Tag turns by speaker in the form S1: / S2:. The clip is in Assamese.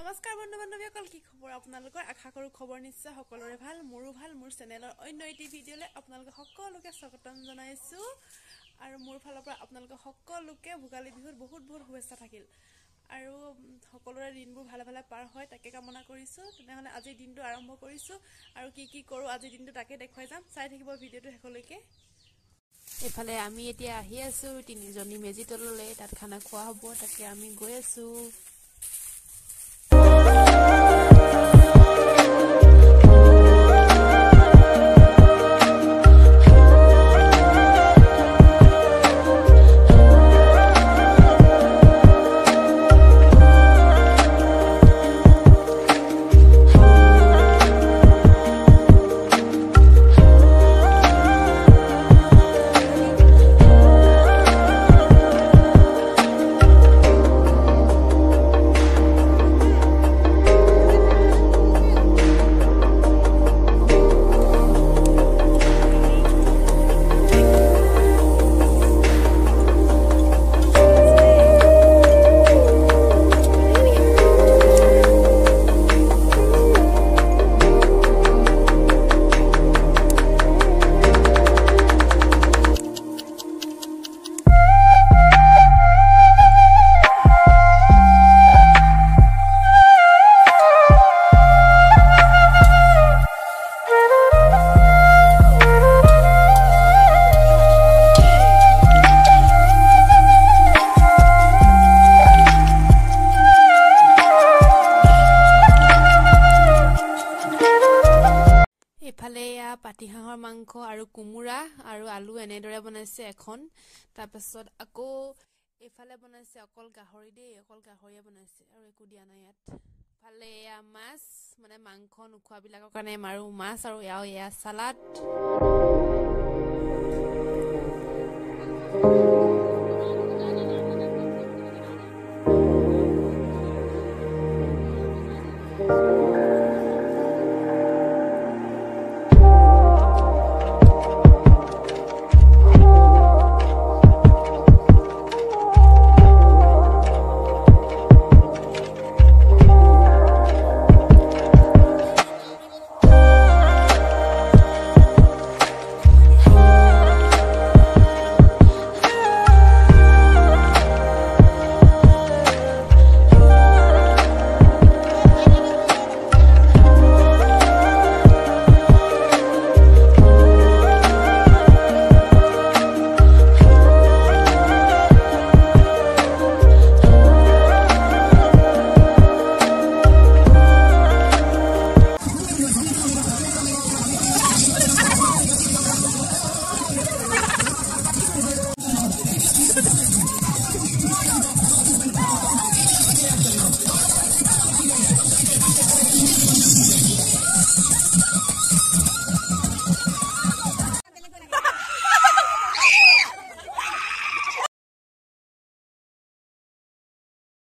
S1: নমস্কাৰ বন্ধু বান্ধৱীসকল কি খবৰ আপোনালোকৰ? আশা কৰোঁ খবৰ নিশ্চয় সকলোৰে ভাল মোৰো ভাল মোৰ চেনেলৰ অন্য এটি ভিডিঅ'লৈ আপোনালোকে সকলোকে স্বাগতম জনাইছোঁ। আৰু মোৰ ফালৰ পৰা আপোনালোকে সকলোকে ভোগালী বিহুত বহুত বহুত শুভেচ্ছা থাকিল। আৰু সকলোৰে দিনবোৰ ভালে ভালে পাৰ হয় তাকে কামনা কৰিছোঁ। তেনেহ'লে আজিৰ দিনটো আৰম্ভ কৰিছোঁ। আৰু কি কি কৰোঁ আজিৰ দিনটো তাকে দেখুৱাই যাম। চাই থাকিব ভিডিঅ'টো শেষলৈকে। এইফালে আমি এতিয়া আহি আছোঁ তিনিজনী মেজি তললৈ তাত খানা খোৱা হ'ব তাকে আমি গৈ আছোঁ। মাংস আৰু কোমোৰা আৰু আলু এনেদৰে বনাইছে এখন। তাৰপাছত আকৌ এইফালে বনাইছে অকল গাহৰি দেই অকল গাহৰিয়ে বনাইছে আৰু একো দিয়া নাই ইয়াত। ফালে এয়া মাছ মানে মাংস নোখোৱাবিলাকৰ কাৰণে আৰু মাছ আৰু এয়াও এয়া চালাড।